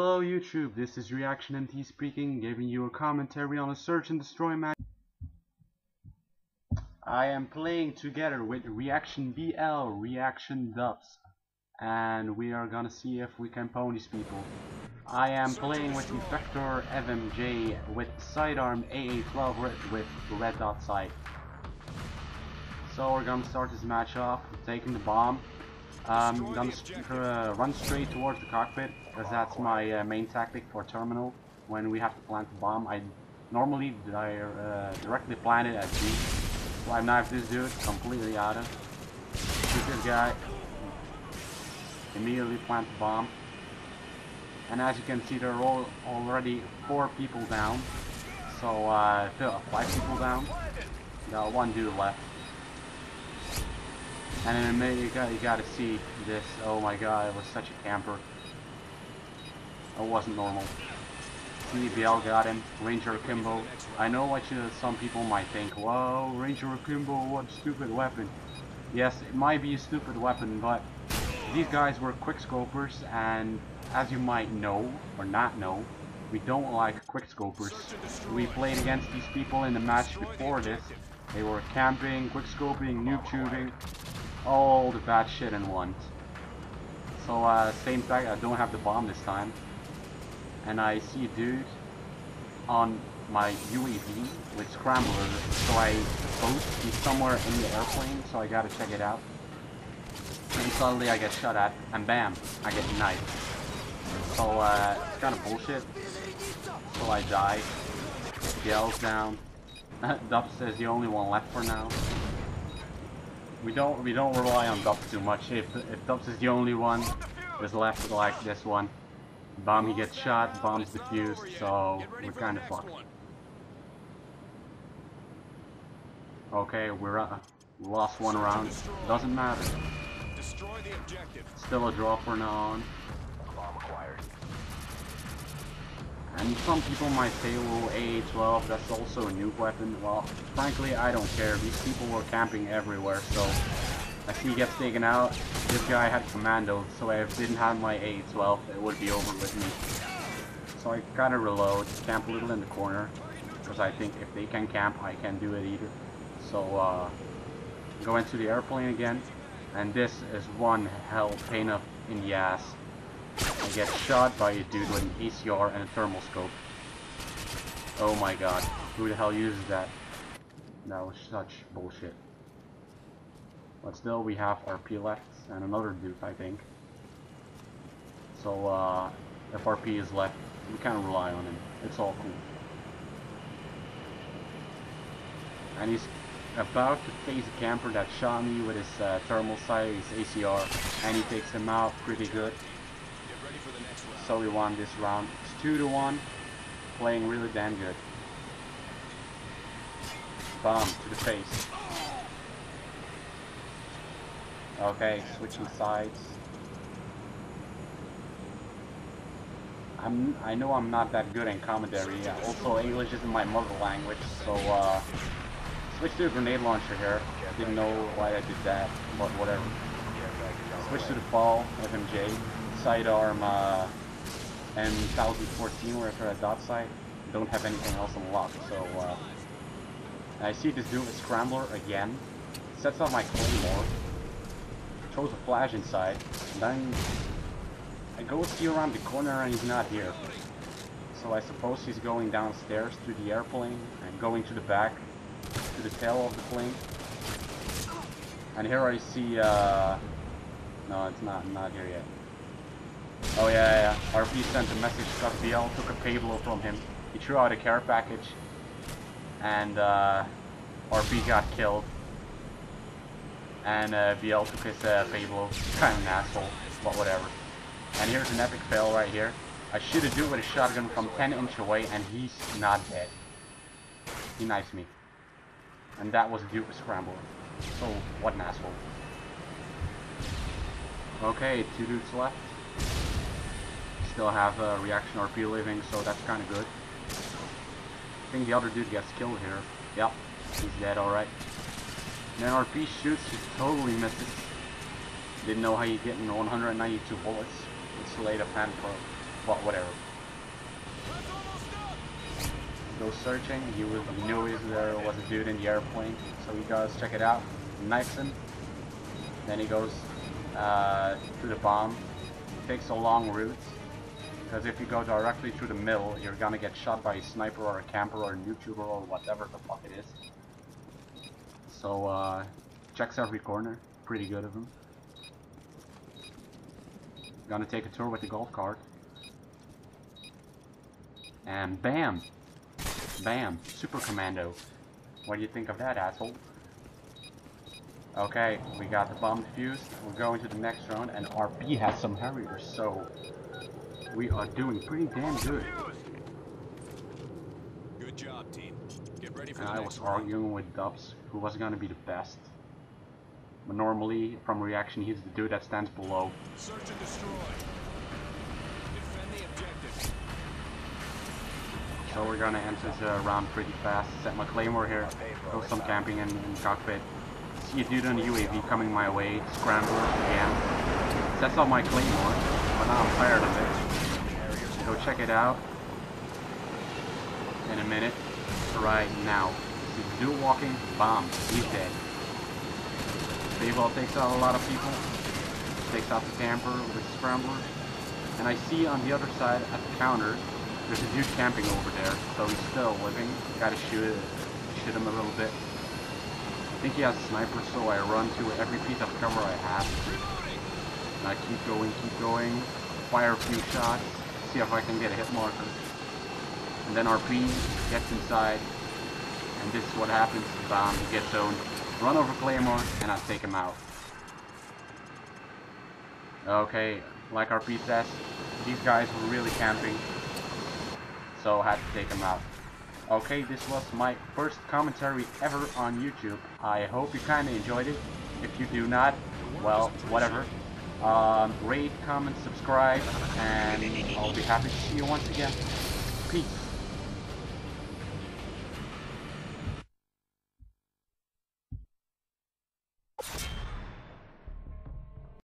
Hello YouTube, this is Reaction MT speaking, giving you a commentary on a search and destroy match. I am playing together with Reaction BL, Reaction Dubz, and we are gonna see if we can pwn these people. I am playing with Vector FMJ with sidearm AA12 with red dot sight. So we're gonna start this match off, taking the bomb. Um, gonna uh, run straight towards the cockpit, because that's my uh, main tactic for terminal. When we have to plant the bomb, I normally I, uh, directly plant it at G. So I knifed this dude completely out of. Shoot this guy. Immediately plant the bomb. And as you can see, there are all already four people down. So uh, five people down. Got one dude left. And in a minute, you got you got to see this. Oh my god, it was such a camper. It wasn't normal. CBL got him. Ranger Akimbo. I know what you, some people might think. Whoa, Ranger Akimbo, what stupid weapon. Yes, it might be a stupid weapon, but these guys were quickscopers, and as you might know or not know, we don't like quickscopers. We played against these people in the match before this. They were camping, quickscoping, noob tubing, all the bad shit in one. So uh, same fact, I don't have the bomb this time. And I see a dude on my UAV with Scrambler, so I suppose he's somewhere in the airplane, so I gotta check it out. And suddenly I get shot at, and bam, I get knifed. So uh, it's kind of bullshit. So I die. Yells down. Dubz is the only one left for now. We don't we don't rely on Dubz too much. If if Dubz is the only one that's left like this one, bomb he gets shot, bomb's defused, so we're kind of fucked. Okay, we're uh, lost one round. Doesn't matter. Still a draw for now on. And some people might say, well, AA-12, that's also a nuke weapon. Well, frankly, I don't care. These people were camping everywhere, so as he gets taken out, this guy had commando, so if I didn't have my AA-12, it would be over with me. So I gotta reload, camp a little in the corner, because I think if they can camp, I can do it either. So, uh, go into the airplane again, and this is one hell pain up in the ass. I get shot by a dude with an ACR and a thermal scope. Oh my god, who the hell uses that? That was such bullshit. But still, we have our left, and another dude, I think. So, uh, if RP is left, we can't rely on him. It's all cool. And he's about to face a camper that shot me with his uh, thermal sight, his ACR, and he takes him out pretty good so we won this round. It's 2 to 1, playing really damn good. Bomb to the face. Okay, switching sides. I'm, I know I'm not that good in commentary. Also, English isn't my mother language, so uh, switch to a grenade launcher here. Didn't know why I did that, but whatever. Switch to the FAL, FMJ. Sidearm, uh, and 1014 where I at dot site. Don't have anything else unlocked, so uh, I see this dude with Scrambler again. Sets off my claymore. Throws a flash inside. And then I go see around the corner and he's not here. So I suppose he's going downstairs to the airplane and going to the back, to the tail of the plane. And here I see, uh, no, it's not, not here yet. Oh yeah, yeah, RP sent a message to BL, took a payload from him. He threw out a care package, and uh, RP got killed. And uh, BL took his uh, payload. Kind of an asshole, but whatever. And here's an epic fail right here. I shoot a dude with a shotgun from 10 inch away, and he's not dead. He knifes me. And that was a dude with Scrambler. So, what an asshole. Okay, two dudes left still have a reaction RP living, so that's kind of good. I think the other dude gets killed here. Yep, he's dead, alright. then RP shoots, he totally misses. Didn't know how you get in 192 bullets. It's Sleight of Hand Pro. but whatever. Go searching, he, was, he knew there was a dude in the airplane, so he goes check it out, knifes him, then he goes uh, to the bomb, takes a long route, because if you go directly through the middle, you're gonna get shot by a sniper or a camper or a YouTuber or whatever the fuck it is. So, uh, checks every corner, pretty good of him. Gonna take a tour with the golf cart. And bam! Bam! Super Commando. What do you think of that, asshole? Okay, we got the bomb defused. We're going to the next round, and RP has some Harriers, so we are doing pretty damn good. Good job, team. Get ready for And I was arguing with Dubz, who was gonna be the best. But normally, from reaction, he's the dude that stands below. Search and destroy. Defend the objective. So we're gonna enter this uh, round pretty fast. Set my claymore here. Go some camping in, in cockpit. See a dude on the UAV coming my way. Scramble again. Sets up my claymore. But now I'm tired of it. Check it out. In a minute. Right now. The dude walking. Bomb. He's dead. Payball takes out a lot of people. Takes out the camper with the scrambler. And I see on the other side at the counter, there's a dude camping over there, so he's still living. Gotta shoot shoot him a little bit. I think he has a sniper, so I run to every piece of cover I have. And I keep going, keep going, fire a few shots, see if I can get a hit marker. And then RP gets inside, and this is what happens. Bomb, he gets zoned. Run over Claymore, and I take him out. Okay, like RP says, these guys were really camping, so I had to take them out. Okay, this was my first commentary ever on YouTube. I hope you kinda enjoyed it. If you do not, well, whatever. Um, rate, comment, subscribe, and I'll be happy to see you once again. Peace.